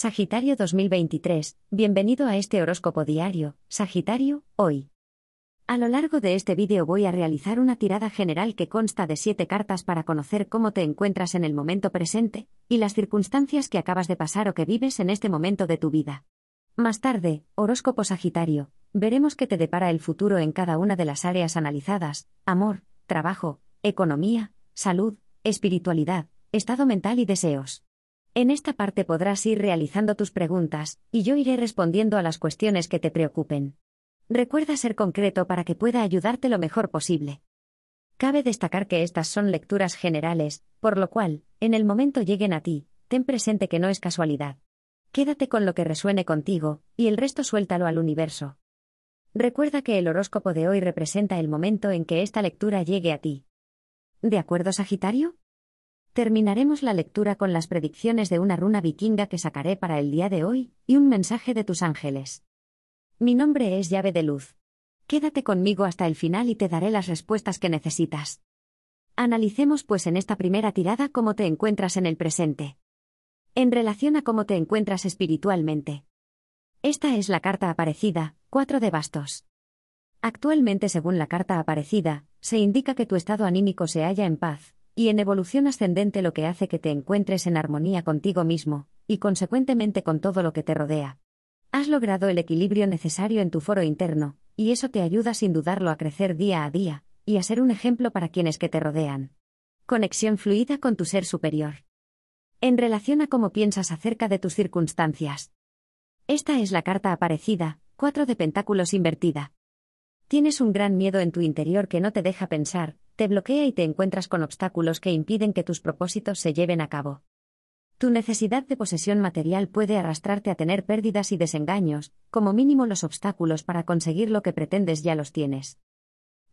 Sagitario 2023, bienvenido a este horóscopo diario, Sagitario, hoy. A lo largo de este vídeo voy a realizar una tirada general que consta de siete cartas para conocer cómo te encuentras en el momento presente, y las circunstancias que acabas de pasar o que vives en este momento de tu vida. Más tarde, horóscopo Sagitario, veremos qué te depara el futuro en cada una de las áreas analizadas, amor, trabajo, economía, salud, espiritualidad, estado mental y deseos. En esta parte podrás ir realizando tus preguntas, y yo iré respondiendo a las cuestiones que te preocupen. Recuerda ser concreto para que pueda ayudarte lo mejor posible. Cabe destacar que estas son lecturas generales, por lo cual, en el momento lleguen a ti, ten presente que no es casualidad. Quédate con lo que resuene contigo, y el resto suéltalo al universo. Recuerda que el horóscopo de hoy representa el momento en que esta lectura llegue a ti. ¿De acuerdo, Sagitario? Terminaremos la lectura con las predicciones de una runa vikinga que sacaré para el día de hoy, y un mensaje de tus ángeles. Mi nombre es llave de luz. Quédate conmigo hasta el final y te daré las respuestas que necesitas. Analicemos pues en esta primera tirada cómo te encuentras en el presente. En relación a cómo te encuentras espiritualmente. Esta es la carta aparecida, 4 de bastos. Actualmente, según la carta aparecida, se indica que tu estado anímico se halla en paz, y en evolución ascendente lo que hace que te encuentres en armonía contigo mismo, y consecuentemente con todo lo que te rodea. Has logrado el equilibrio necesario en tu foro interno, y eso te ayuda sin dudarlo a crecer día a día, y a ser un ejemplo para quienes que te rodean. Conexión fluida con tu ser superior. En relación a cómo piensas acerca de tus circunstancias. Esta es la carta aparecida, 4 de pentáculos invertida. Tienes un gran miedo en tu interior que no te deja pensar, te bloquea y te encuentras con obstáculos que impiden que tus propósitos se lleven a cabo. Tu necesidad de posesión material puede arrastrarte a tener pérdidas y desengaños, como mínimo los obstáculos para conseguir lo que pretendes ya los tienes.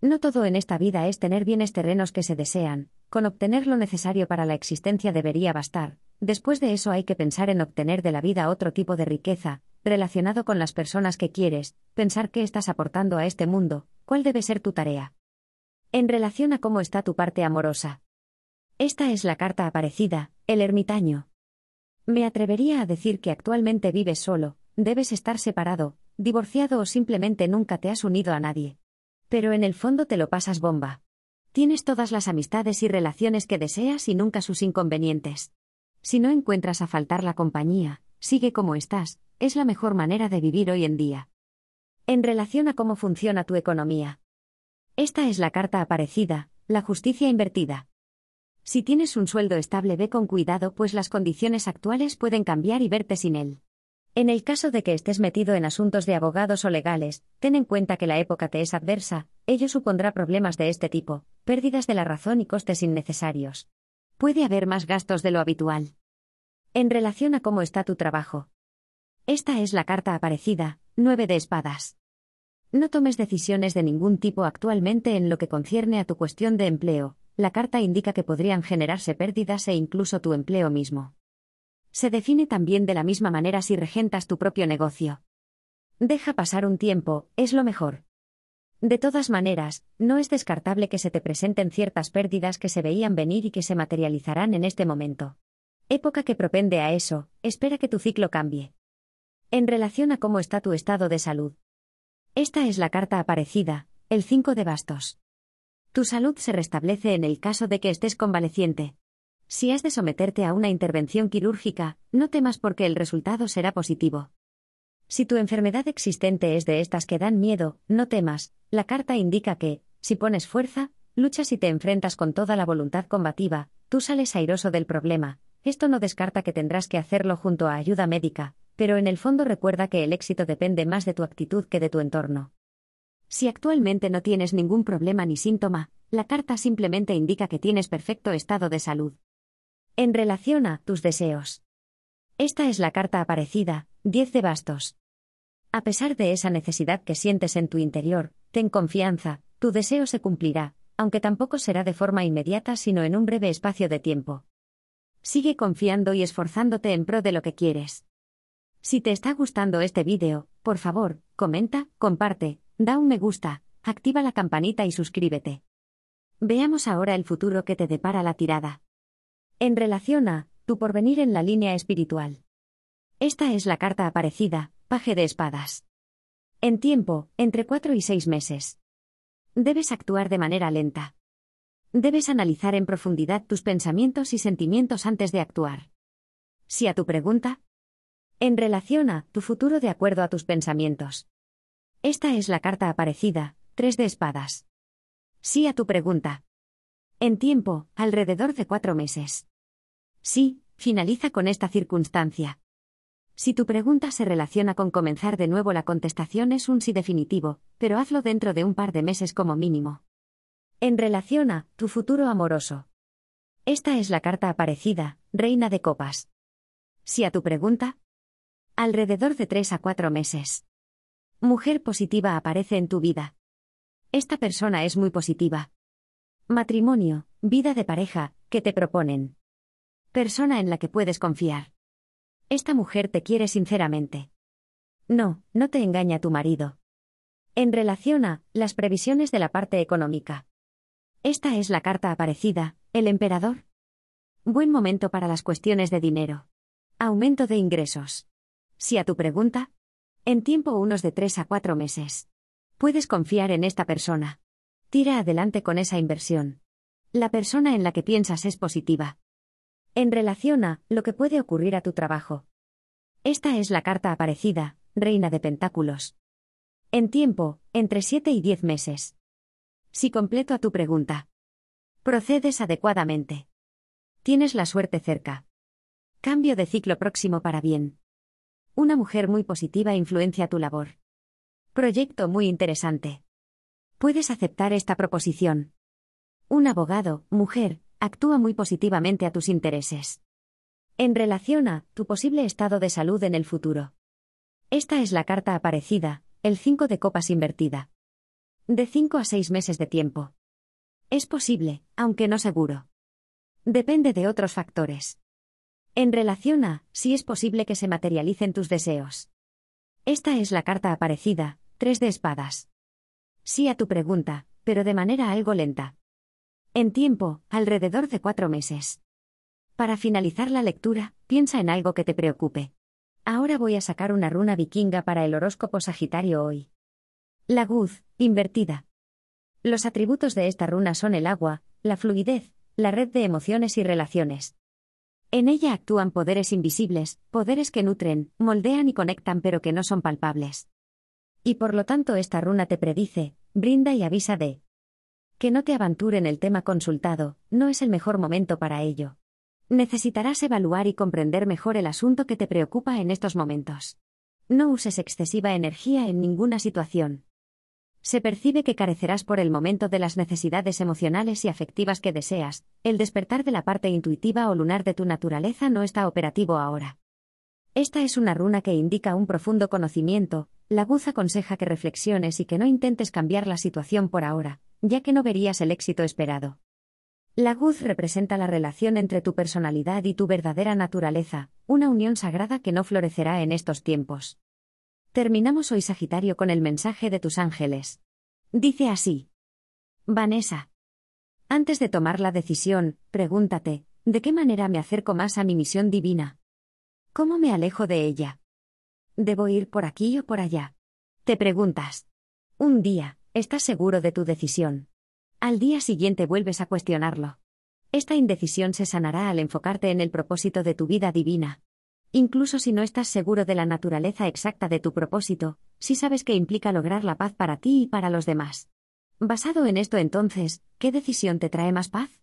No todo en esta vida es tener bienes terrenos que se desean, con obtener lo necesario para la existencia debería bastar, después de eso hay que pensar en obtener de la vida otro tipo de riqueza, relacionado con las personas que quieres, pensar qué estás aportando a este mundo, cuál debe ser tu tarea. En relación a cómo está tu parte amorosa. Esta es la carta aparecida, el ermitaño. Me atrevería a decir que actualmente vives solo, debes estar separado, divorciado o simplemente nunca te has unido a nadie. Pero en el fondo te lo pasas bomba. Tienes todas las amistades y relaciones que deseas y nunca sus inconvenientes. Si no encuentras a faltar la compañía, sigue como estás, es la mejor manera de vivir hoy en día. En relación a cómo funciona tu economía. Esta es la carta aparecida, la justicia invertida. Si tienes un sueldo estable, ve con cuidado, pues las condiciones actuales pueden cambiar y verte sin él. En el caso de que estés metido en asuntos de abogados o legales, ten en cuenta que la época te es adversa, ello supondrá problemas de este tipo, pérdidas de la razón y costes innecesarios. Puede haber más gastos de lo habitual. En relación a cómo está tu trabajo. Esta es la carta aparecida, 9 de espadas. No tomes decisiones de ningún tipo actualmente en lo que concierne a tu cuestión de empleo, la carta indica que podrían generarse pérdidas e incluso tu empleo mismo. Se define también de la misma manera si regentas tu propio negocio. Deja pasar un tiempo, es lo mejor. De todas maneras, no es descartable que se te presenten ciertas pérdidas que se veían venir y que se materializarán en este momento. Época que propende a eso, espera que tu ciclo cambie. En relación a cómo está tu estado de salud. Esta es la carta aparecida, el 5 de bastos. Tu salud se restablece en el caso de que estés convaleciente. Si has de someterte a una intervención quirúrgica, no temas porque el resultado será positivo. Si tu enfermedad existente es de estas que dan miedo, no temas, la carta indica que, si pones fuerza, luchas y te enfrentas con toda la voluntad combativa, tú sales airoso del problema. Esto no descarta que tendrás que hacerlo junto a ayuda médica, pero en el fondo recuerda que el éxito depende más de tu actitud que de tu entorno. Si actualmente no tienes ningún problema ni síntoma, la carta simplemente indica que tienes perfecto estado de salud. En relación a tus deseos. Esta es la carta aparecida, 10 de bastos. A pesar de esa necesidad que sientes en tu interior, ten confianza, tu deseo se cumplirá, aunque tampoco será de forma inmediata sino en un breve espacio de tiempo. Sigue confiando y esforzándote en pro de lo que quieres. Si te está gustando este vídeo, por favor, comenta, comparte, Da un me gusta, activa la campanita y suscríbete. Veamos ahora el futuro que te depara la tirada. En relación a tu porvenir en la línea espiritual. Esta es la carta aparecida, paje de espadas. En tiempo, entre cuatro y seis meses. Debes actuar de manera lenta. Debes analizar en profundidad tus pensamientos y sentimientos antes de actuar. Si a tu pregunta, en relación a tu futuro de acuerdo a tus pensamientos. Esta es la carta aparecida, tres de espadas. Sí a tu pregunta. En tiempo, alrededor de cuatro meses. Sí, finaliza con esta circunstancia. Si tu pregunta se relaciona con comenzar de nuevo, la contestación es un sí definitivo, pero hazlo dentro de un par de meses como mínimo. En relación a tu futuro amoroso. Esta es la carta aparecida, Reina de Copas. Si a tu pregunta, alrededor de tres a cuatro meses. Mujer positiva aparece en tu vida. Esta persona es muy positiva. Matrimonio, vida de pareja, que te proponen. Persona en la que puedes confiar. Esta mujer te quiere sinceramente. No, no te engaña tu marido. En relación a las previsiones de la parte económica. Esta es la carta aparecida, el emperador. Buen momento para las cuestiones de dinero. Aumento de ingresos. Si a tu pregunta, en tiempo unos de tres a cuatro meses. Puedes confiar en esta persona. Tira adelante con esa inversión. La persona en la que piensas es positiva. En relación a lo que puede ocurrir a tu trabajo. Esta es la carta aparecida, Reina de Pentáculos. En tiempo, entre 7 y 10 meses. Si completo a tu pregunta. Procedes adecuadamente. Tienes la suerte cerca. Cambio de ciclo próximo para bien. Una mujer muy positiva influencia tu labor. Proyecto muy interesante. Puedes aceptar esta proposición. Un abogado, mujer, actúa muy positivamente a tus intereses. En relación a tu posible estado de salud en el futuro. Esta es la carta aparecida, el 5 de copas invertida. De 5 a 6 meses de tiempo. Es posible, aunque no seguro. Depende de otros factores. En relación a si es posible que se materialicen tus deseos. Esta es la carta aparecida, 3 de espadas. Sí a tu pregunta, pero de manera algo lenta. En tiempo, alrededor de cuatro meses. Para finalizar la lectura, piensa en algo que te preocupe. Ahora voy a sacar una runa vikinga para el horóscopo Sagitario hoy. La guz, invertida. Los atributos de esta runa son el agua, la fluidez, la red de emociones y relaciones. En ella actúan poderes invisibles, poderes que nutren, moldean y conectan pero que no son palpables. Y por lo tanto esta runa te predice, brinda y avisa de que no te aventure en el tema consultado, no es el mejor momento para ello. Necesitarás evaluar y comprender mejor el asunto que te preocupa en estos momentos. No uses excesiva energía en ninguna situación. Se percibe que carecerás por el momento de las necesidades emocionales y afectivas que deseas, el despertar de la parte intuitiva o lunar de tu naturaleza no está operativo ahora. Esta es una runa que indica un profundo conocimiento, la Guz aconseja que reflexiones y que no intentes cambiar la situación por ahora, ya que no verías el éxito esperado. La Guz representa la relación entre tu personalidad y tu verdadera naturaleza, una unión sagrada que no florecerá en estos tiempos. Terminamos hoy Sagitario con el mensaje de tus ángeles. Dice así. Vanessa. Antes de tomar la decisión, pregúntate, ¿de qué manera me acerco más a mi misión divina? ¿Cómo me alejo de ella? ¿Debo ir por aquí o por allá? Te preguntas. Un día, Estás seguro de tu decisión. Al día siguiente vuelves a cuestionarlo. Esta indecisión se sanará al enfocarte en el propósito de tu vida divina. Incluso si no estás seguro de la naturaleza exacta de tu propósito, si sabes que implica lograr la paz para ti y para los demás. Basado en esto entonces, ¿qué decisión te trae más paz?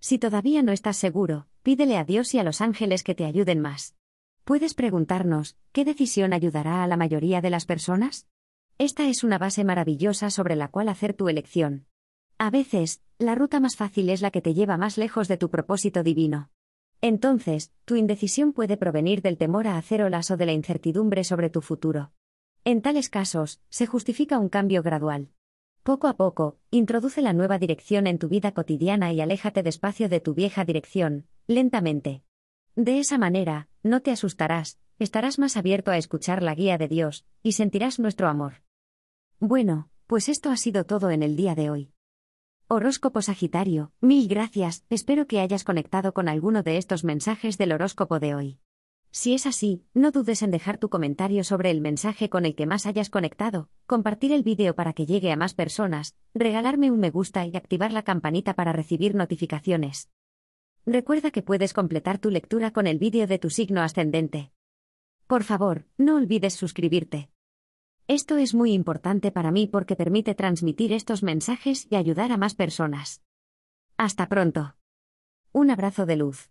Si todavía no estás seguro, pídele a Dios y a los ángeles que te ayuden más. Puedes preguntarnos, ¿qué decisión ayudará a la mayoría de las personas? Esta es una base maravillosa sobre la cual hacer tu elección. A veces, la ruta más fácil es la que te lleva más lejos de tu propósito divino. Entonces, tu indecisión puede provenir del temor a hacer olas o de la incertidumbre sobre tu futuro. En tales casos, se justifica un cambio gradual. Poco a poco, introduce la nueva dirección en tu vida cotidiana y aléjate despacio de tu vieja dirección, lentamente. De esa manera, no te asustarás, estarás más abierto a escuchar la guía de Dios, y sentirás nuestro amor. Bueno, pues esto ha sido todo en el día de hoy. Horóscopo Sagitario, mil gracias, espero que hayas conectado con alguno de estos mensajes del horóscopo de hoy. Si es así, no dudes en dejar tu comentario sobre el mensaje con el que más hayas conectado, compartir el vídeo para que llegue a más personas, regalarme un me gusta y activar la campanita para recibir notificaciones. Recuerda que puedes completar tu lectura con el vídeo de tu signo ascendente. Por favor, no olvides suscribirte. Esto es muy importante para mí porque permite transmitir estos mensajes y ayudar a más personas. Hasta pronto. Un abrazo de luz.